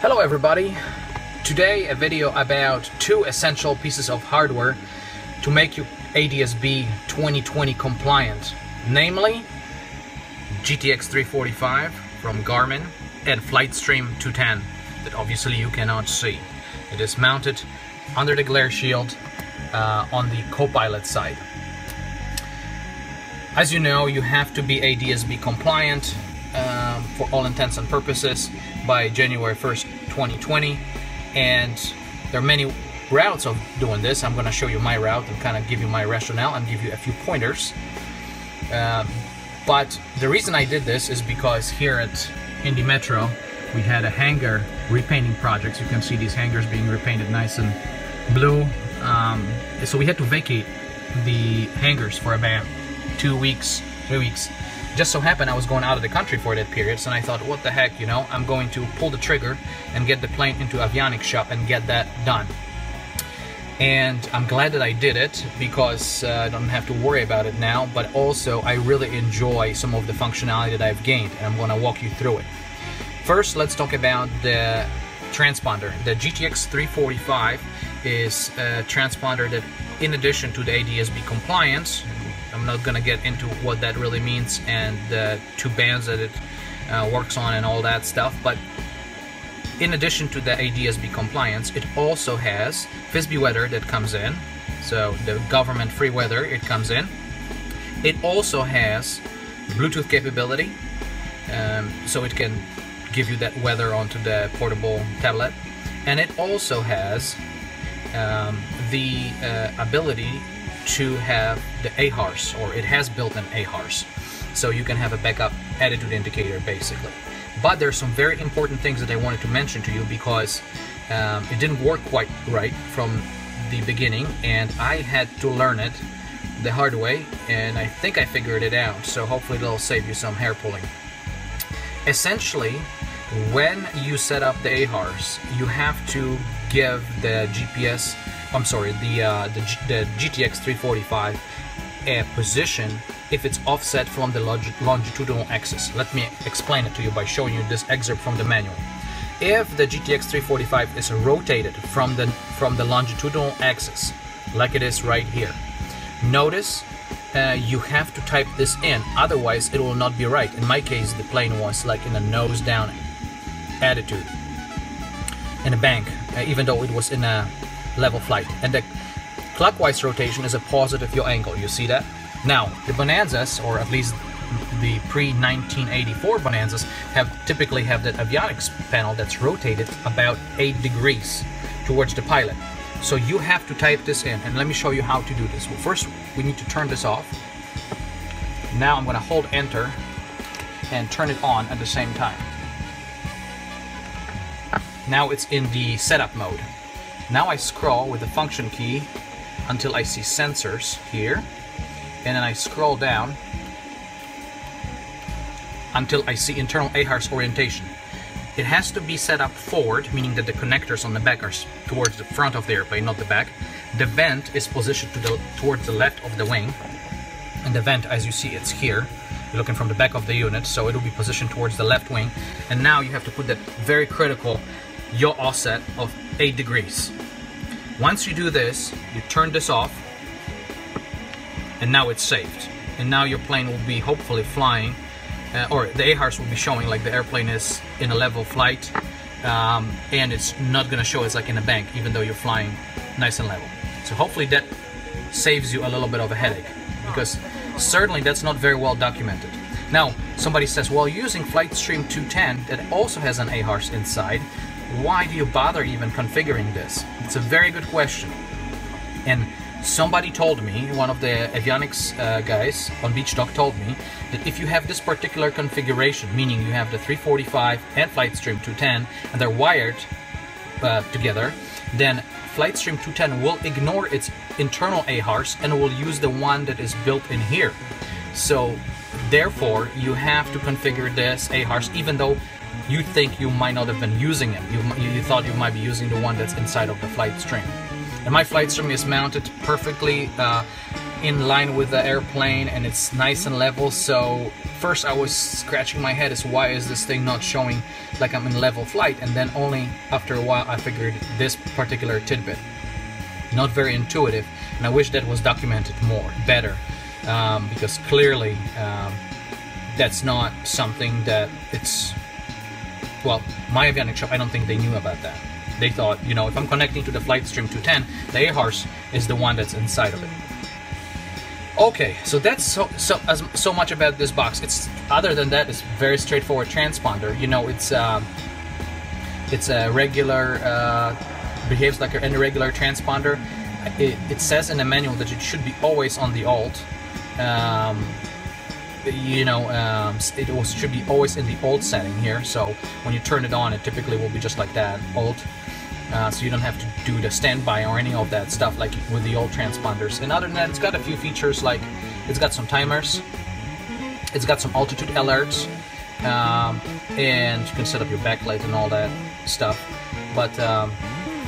Hello everybody! Today a video about two essential pieces of hardware to make you ADSB 2020 compliant. Namely, GTX 345 from Garmin and Flightstream 210 that obviously you cannot see. It is mounted under the glare shield uh, on the co-pilot side. As you know, you have to be ADSB compliant um, for all intents and purposes by January 1st, 2020. And there are many routes of doing this. I'm going to show you my route and kind of give you my rationale and give you a few pointers. Um, but the reason I did this is because here at Indy Metro, we had a hangar repainting project. You can see these hangars being repainted nice and blue. Um, so we had to vacate the hangars for about two weeks, three weeks. Just so happened I was going out of the country for that period, so I thought, what the heck, you know, I'm going to pull the trigger and get the plane into avionics shop and get that done. And I'm glad that I did it because uh, I don't have to worry about it now, but also I really enjoy some of the functionality that I've gained, and I'm going to walk you through it. First, let's talk about the transponder. The GTX 345 is a transponder that, in addition to the ADSB compliance, I'm not gonna get into what that really means and the two bands that it uh, works on and all that stuff, but in addition to the ADSB compliance, it also has FIS-B weather that comes in, so the government free weather it comes in. It also has Bluetooth capability, um, so it can give you that weather onto the portable tablet, and it also has um, the uh, ability to have the AHRS, or it has built an AHRS. So you can have a backup attitude indicator basically. But there's some very important things that I wanted to mention to you because um, it didn't work quite right from the beginning and I had to learn it the hard way and I think I figured it out. So hopefully it'll save you some hair pulling. Essentially, when you set up the AHRS, you have to give the GPS I'm sorry, the, uh, the, the, GTX 345 a position if it's offset from the longitudinal axis. Let me explain it to you by showing you this excerpt from the manual. If the GTX 345 is rotated from the, from the longitudinal axis, like it is right here, notice uh, you have to type this in, otherwise it will not be right. In my case, the plane was like in a nose down attitude in a bank, uh, even though it was in a level flight. And the clockwise rotation is a positive yaw angle. You see that? Now, the Bonanzas, or at least the pre-1984 Bonanzas, have typically have that avionics panel that's rotated about 8 degrees towards the pilot. So you have to type this in, and let me show you how to do this. Well, first, we need to turn this off. Now I'm going to hold Enter and turn it on at the same time. Now it's in the setup mode. Now I scroll with the function key until I see sensors here and then I scroll down until I see internal AHRS orientation. It has to be set up forward, meaning that the connectors on the back are towards the front of the airplane, not the back. The vent is positioned to the, towards the left of the wing. And the vent, as you see, it's here. You're looking from the back of the unit, so it'll be positioned towards the left wing. And now you have to put that very critical yaw offset of 8 degrees. Once you do this, you turn this off, and now it's saved. And now your plane will be hopefully flying, uh, or the AHRS will be showing like the airplane is in a level flight, um, and it's not gonna show it's like in a bank, even though you're flying nice and level. So hopefully that saves you a little bit of a headache, because certainly that's not very well documented. Now, somebody says, well, using Flightstream 210 that also has an AHRS inside, why do you bother even configuring this? It's a very good question. And somebody told me, one of the avionics uh, guys on BeechTalk told me, that if you have this particular configuration, meaning you have the 345 and Flightstream 210, and they're wired uh, together, then Flightstream 210 will ignore its internal AHRS and will use the one that is built in here. So therefore, you have to configure this AHRS even though you think you might not have been using it. You, you thought you might be using the one that's inside of the flight stream. And my flight stream is mounted perfectly uh, in line with the airplane and it's nice and level so first I was scratching my head as why is this thing not showing like I'm in level flight and then only after a while I figured this particular tidbit not very intuitive and I wish that was documented more better um, because clearly um, that's not something that it's well my avionics shop I don't think they knew about that they thought you know if I'm connecting to the Flightstream 210 the AHRS is the one that's inside of it Okay, so that's so so as so much about this box. It's other than that, it's very straightforward transponder. You know, it's um, it's a regular uh, behaves like an irregular transponder. It, it, says in the manual that it should be always on the alt. Um, you know, um, it was, should be always in the alt setting here. So when you turn it on, it typically will be just like that, alt uh, so you don't have to do the standby or any of that stuff like with the old transponders. And other than that, it's got a few features like it's got some timers, it's got some altitude alerts, um, and you can set up your backlight and all that stuff. But um,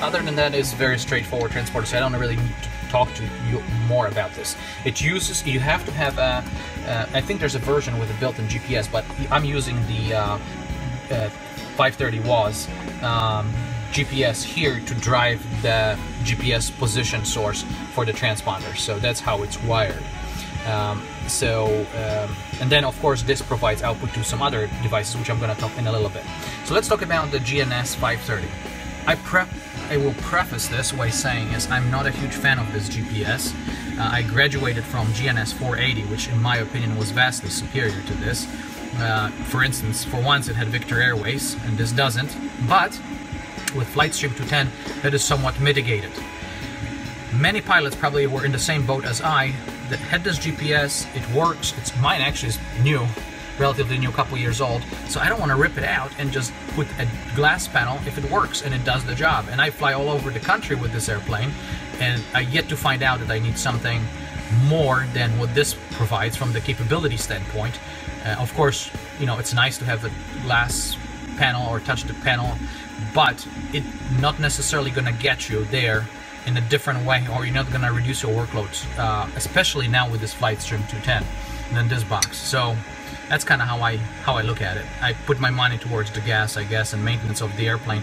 other than that, it's very straightforward transporter, so I don't really need to talk to you more about this. It uses, you have to have a, uh, I think there's a version with a built-in GPS, but I'm using the uh, uh, 530 WAAS um, GPS here to drive the GPS position source for the transponder. So that's how it's wired. Um, so, um, and then of course this provides output to some other devices, which I'm going to talk in a little bit. So let's talk about the GNS 530. I prep. I will preface this by saying is I'm not a huge fan of this GPS. Uh, I graduated from GNS 480, which in my opinion was vastly superior to this. Uh, for instance, for once it had Victor Airways, and this doesn't. But with Flightstream 210 that is somewhat mitigated. Many pilots probably were in the same boat as I that had this GPS, it works, it's mine actually is new, relatively new, couple years old, so I don't want to rip it out and just put a glass panel if it works and it does the job. And I fly all over the country with this airplane and I yet to find out that I need something more than what this provides from the capability standpoint. Uh, of course, you know, it's nice to have a glass panel or touch the panel but it's not necessarily going to get you there in a different way or you're not going to reduce your workloads uh, especially now with this Flightstream 210 than this box so that's kind of how I how I look at it. I put my money towards the gas I guess and maintenance of the airplane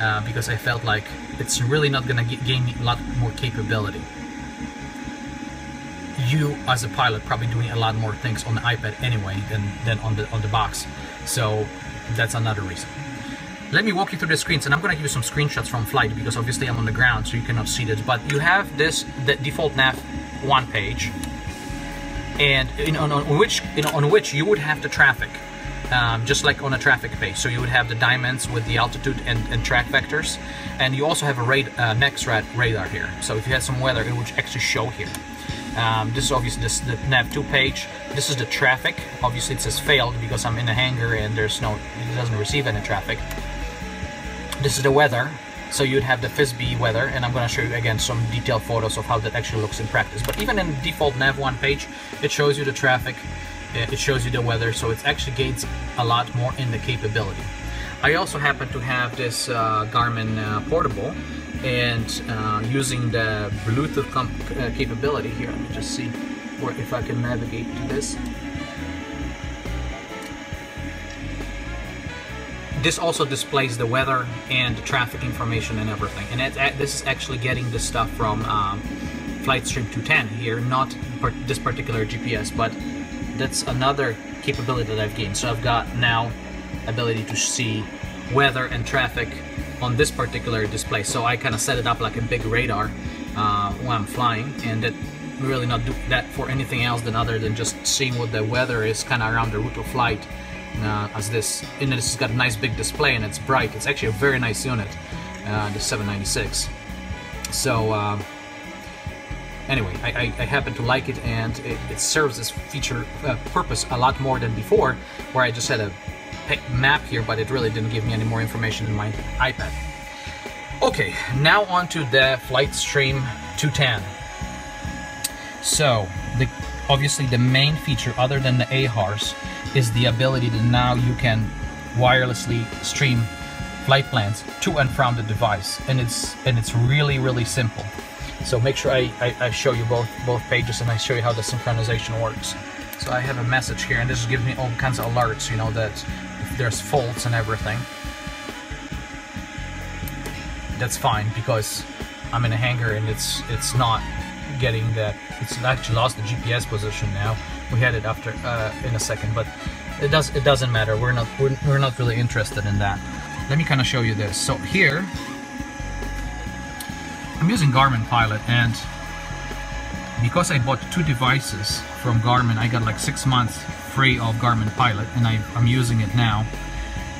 uh, because I felt like it's really not going to gain me a lot more capability. You as a pilot probably doing a lot more things on the iPad anyway than, than on the on the box. So that's another reason. Let me walk you through the screens and I'm going to give you some screenshots from flight because obviously I'm on the ground so you cannot see this. But you have this the default nav one page and on, on, which you know, on which you would have the traffic um, just like on a traffic page so you would have the diamonds with the altitude and, and track vectors. And you also have a rad, uh, radar here. So if you had some weather it would actually show here. Um, this is obviously this, the nav2 page. This is the traffic. Obviously it says failed because I'm in a hangar and there's no it doesn't receive any traffic. This is the weather. So you'd have the FIS-B weather, and I'm going to show you again some detailed photos of how that actually looks in practice. But even in default nav one page, it shows you the traffic, it shows you the weather, so it actually gains a lot more in the capability. I also happen to have this uh, Garmin uh, portable, and uh, using the Bluetooth uh, capability here, let me just see where if I can navigate to this. This also displays the weather and traffic information and everything. And it, this is actually getting the stuff from um, Flightstream 210 here, not this particular GPS, but that's another capability that I've gained. So I've got now ability to see weather and traffic on this particular display. So I kind of set it up like a big radar uh, when I'm flying, and that really not do that for anything else than other than just seeing what the weather is kind of around the route of flight uh, as this and this has got a nice big display and it's bright. It's actually a very nice unit uh, the 796 so um, anyway I, I, I, happen to like it and it, it serves this feature uh, purpose a lot more than before where I just had a map here but it really didn't give me any more information in my iPad. Okay now on to the Flightstream 210 so the obviously the main feature other than the AHRS is the ability that now you can wirelessly stream flight plans to and from the device and it's and it's really really simple So make sure I, I, I show you both both pages and I show you how the synchronization works. So I have a message here and this gives me all kinds of alerts, you know, that if there's faults and everything. That's fine because I'm in a hangar and it's it's not getting that it's actually lost the GPS position now. We had it after uh, in a second, but it does it doesn't matter. We're not we're, we're not really interested in that. Let me kind of show you this. So here I'm using Garmin Pilot and because I bought two devices from Garmin, I got like six months free of Garmin Pilot and I, am using it now.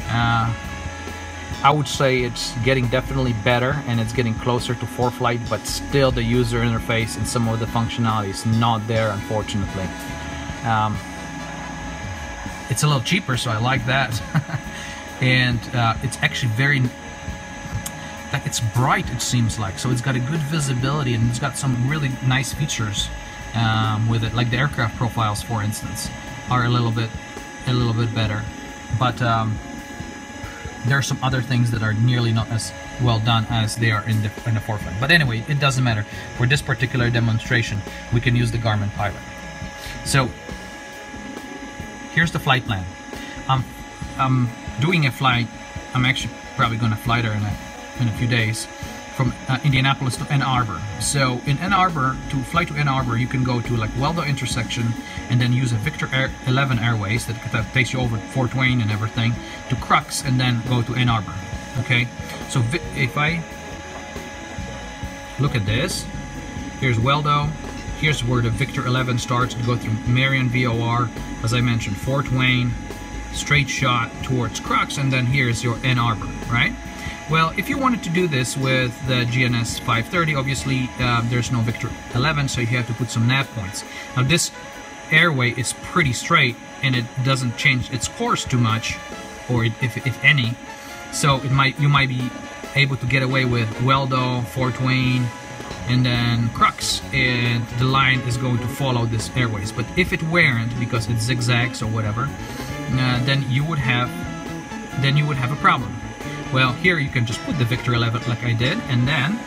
Uh, I would say it's getting definitely better and it's getting closer to ForeFlight, but still the user interface and some of the functionality is not there, unfortunately. Um, it's a little cheaper, so I like that. and uh, it's actually very it's bright it seems like. So it's got a good visibility and it's got some really nice features um, with it. Like the aircraft profiles for instance are a little bit a little bit better. But um, there are some other things that are nearly not as well done as they are in the, in the ForeFlight. but anyway it doesn't matter. For this particular demonstration we can use the Garmin Pilot so here's the flight plan I'm, I'm doing a flight I'm actually probably going to fly there in a in a few days from uh, Indianapolis to Ann Arbor. So in Ann Arbor, to fly to Ann Arbor, you can go to like Weldo intersection and then use a Victor Air 11 Airways that, that takes you over Fort Wayne and everything to Crux and then go to Ann Arbor. Okay, so if I look at this, here's Weldo, here's where the Victor 11 starts to go through Marion VOR, as I mentioned, Fort Wayne, straight shot towards Crux, and then here's your Ann Arbor, right? Well, if you wanted to do this with the GNS 530, obviously uh, there's no Victor 11, so you have to put some nav points. Now this airway is pretty straight and it doesn't change its course too much, or if, if any. So it might you might be able to get away with Weldo, Fort Wayne, and then Crux, and the line is going to follow this airways. But if it weren't, because it zigzags or whatever, uh, then you would have then you would have a problem. Well, here you can just put the Victor 11 like I did, and then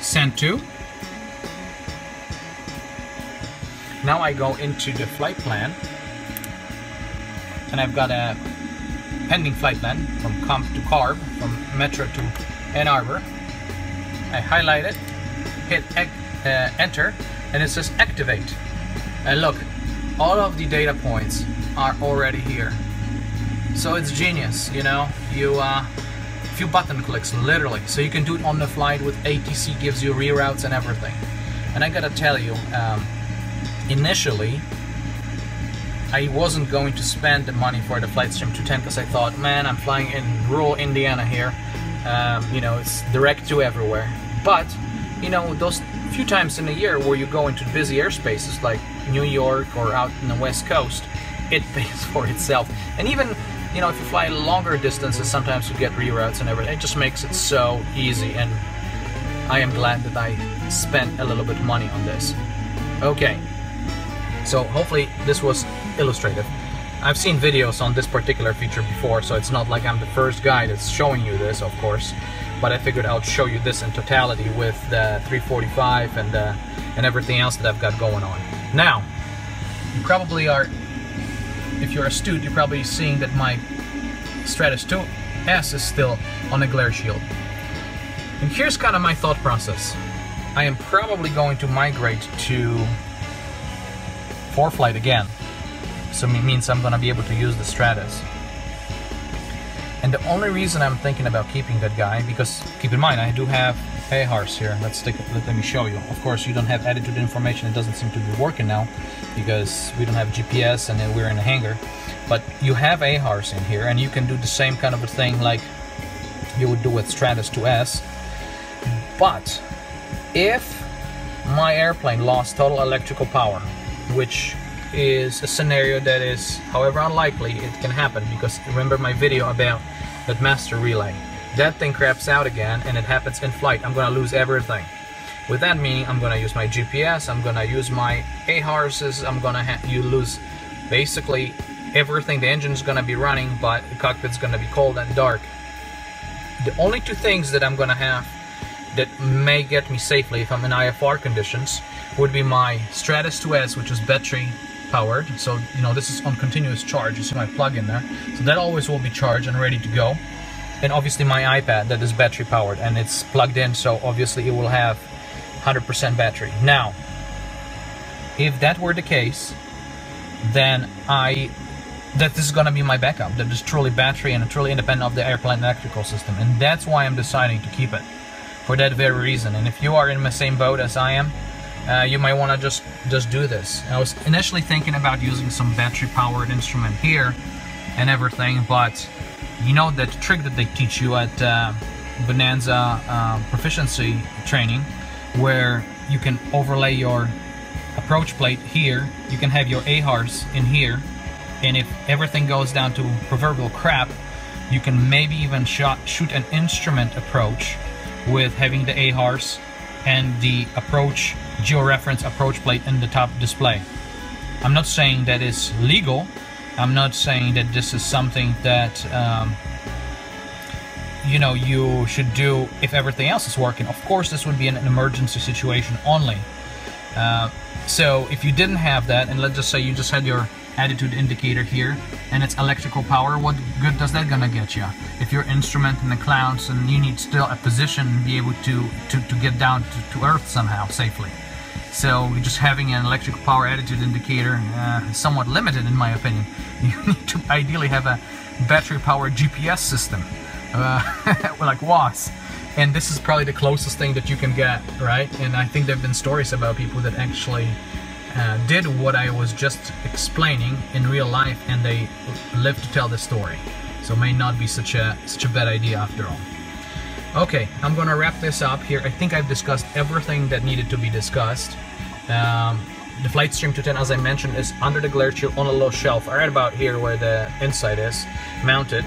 send to. Now I go into the flight plan, and I've got a pending flight plan from KUMP to KARB, from Metro to Ann Arbor. I highlight it, hit uh, enter, and it says activate. And look, all of the data points are already here. So it's genius, you know. You uh, few button clicks, literally. So you can do it on the flight with ATC gives you reroutes and everything. And I gotta tell you, um, initially, I wasn't going to spend the money for the Flightstream 210 because I thought, man, I'm flying in rural Indiana here. Um, you know, it's direct to everywhere. But, you know, those few times in a year where you go into busy airspaces like New York or out in the West Coast, it pays for itself. And even, you know, if you fly longer distances, sometimes you get reroutes and everything. It just makes it so easy. And I am glad that I spent a little bit of money on this. Okay, so hopefully this was illustrative. I've seen videos on this particular feature before, so it's not like I'm the first guy that's showing you this, of course. But I figured I'll show you this in totality with the 345 and uh, and everything else that I've got going on. Now, you probably are if you're astute, you're probably seeing that my Stratus 2S is still on a glare shield. And here's kind of my thought process. I am probably going to migrate to ForeFlight again. So it means I'm to be able to use the Stratus. And the only reason I'm thinking about keeping that guy, because keep in mind, I do have AHRS here. Let's take let, let me show you. Of course, you don't have attitude information. It doesn't seem to be working now because we don't have GPS and we're in a hangar. But you have AHRS in here and you can do the same kind of a thing like you would do with Stratus 2S. But if my airplane lost total electrical power, which is a scenario that is, however unlikely, it can happen because remember my video about that master relay. That thing craps out again and it happens in flight. I'm gonna lose everything. With that meaning, I'm gonna use my GPS, I'm gonna use my AHRSs, I'm gonna have you lose basically everything. The engine's gonna be running, but the cockpit's gonna be cold and dark. The only two things that I'm gonna have that may get me safely if I'm in IFR conditions would be my Stratus 2S, which is battery powered. So, you know, this is on continuous charge. You see my plug in there. So that always will be charged and ready to go. And obviously my iPad that is battery powered and it's plugged in. So obviously it will have 100% battery. Now, if that were the case, then I that this is going to be my backup. That is truly battery and truly independent of the airplane electrical system. And that's why I'm deciding to keep it for that very reason. And if you are in the same boat as I am, uh, you might want to just just do this. I was initially thinking about using some battery powered instrument here and everything, but you know that trick that they teach you at uh, Bonanza uh, proficiency training, where you can overlay your approach plate here, you can have your AHRS in here, and if everything goes down to proverbial crap, you can maybe even shot, shoot an instrument approach with having the AHRS and the approach georeference approach plate in the top display. I'm not saying that it's legal. I'm not saying that this is something that um, you know you should do if everything else is working. Of course, this would be an emergency situation only. Uh, so if you didn't have that, and let's just say you just had your attitude indicator here and it's electrical power, what good does that gonna get you? If your instrument in the clouds and you need still a position and be able to, to, to get down to, to earth somehow safely. So just having an electrical power attitude indicator uh, is somewhat limited in my opinion. You need to ideally have a battery powered GPS system uh, like WAAS and this is probably the closest thing that you can get right and I think there have been stories about people that actually uh, did what I was just explaining in real life and they lived to tell the story. So may not be such a such a bad idea after all. Okay, I'm gonna wrap this up here. I think I've discussed everything that needed to be discussed. Um, the Flightstream 210, as I mentioned, is under the glare shield on a low shelf, right about here where the inside is mounted.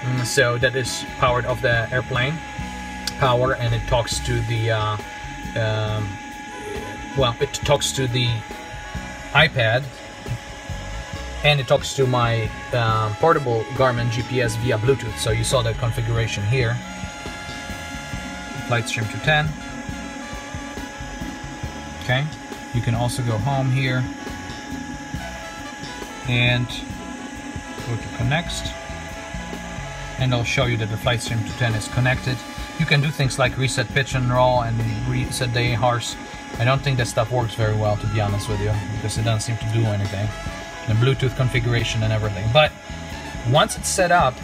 Mm, so that is powered off the airplane power and it talks to the uh, um, well it talks to the iPad and it talks to my um, portable Garmin GPS via Bluetooth. So you saw the configuration here. Flightstream 210. Okay, you can also go home here and go to Connect and I'll show you that the Flightstream 210 is connected. You can do things like reset pitch and roll and reset the AHRS I don't think that stuff works very well, to be honest with you, because it doesn't seem to do anything. The Bluetooth configuration and everything. But once it's set up,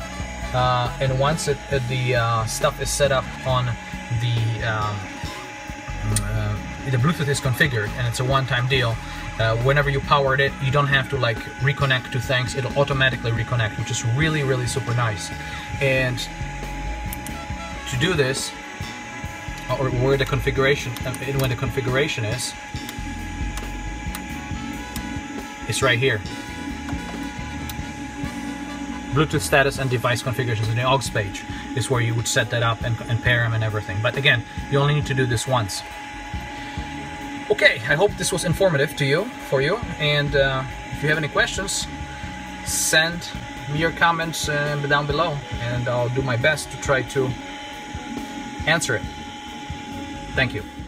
uh, and once it, uh, the uh, stuff is set up on the um, uh, the Bluetooth is configured and it's a one-time deal. Uh, whenever you powered it, you don't have to like reconnect to things. It'll automatically reconnect, which is really, really super nice. And to do this, or where the configuration uh, when the configuration is it's right here. Bluetooth status and device configurations in the aux page is where you would set that up and, and pair them and everything. But again you only need to do this once. Okay I hope this was informative to you for you. And uh, if you have any questions send me your comments uh, down below. And I'll do my best to try to answer it Thank you.